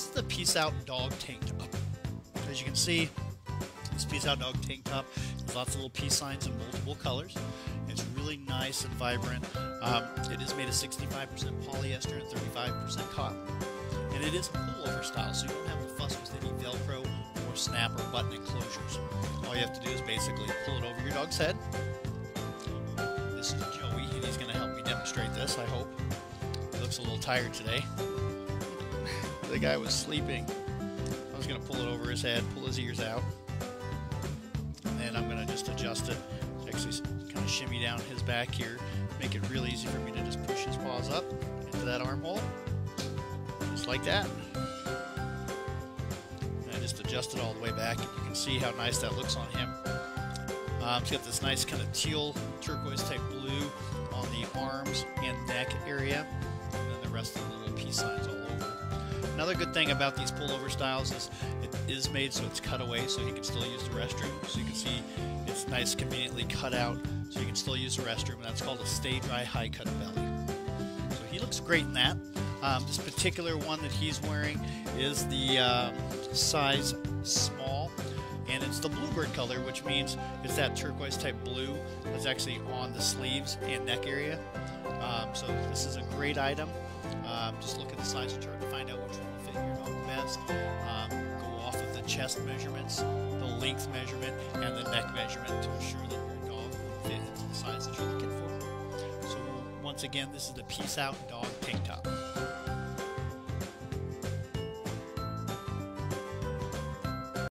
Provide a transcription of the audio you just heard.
this is the Peace Out Dog Tank Top. As you can see, this Peace Out Dog Tank Top has lots of little peace signs in multiple colors. It's really nice and vibrant. Um, it is made of 65% polyester and 35% cotton. And it is pullover style, so you don't have to fuss with any Velcro or snap or button enclosures. All you have to do is basically pull it over your dog's head. This is Joey, and he's going to help me demonstrate this, I hope. He looks a little tired today. The guy was sleeping. I was going to pull it over his head, pull his ears out. And then I'm going to just adjust it. Actually, kind of shimmy down his back here. Make it real easy for me to just push his paws up into that armhole. Just like that. And I just adjust it all the way back. And you can see how nice that looks on him. Um, it's got this nice kind of teal turquoise type blue on the arms and neck area. And then the rest of the Another good thing about these pullover styles is it is made so it's cut away so you can still use the restroom. So you can see it's nice conveniently cut out so you can still use the restroom. That's called a stay dry high cut belly. So he looks great in that. Um, this particular one that he's wearing is the uh, size small and it's the bluebird color which means it's that turquoise type blue that's actually on the sleeves and neck area um, so this is a great item um, just look at the size chart to find out which one will fit your dog best. Um, go off of the chest measurements the length measurement and the neck measurement to ensure that your dog will fit into the size that you're looking for. So once again this is the peace out dog tank top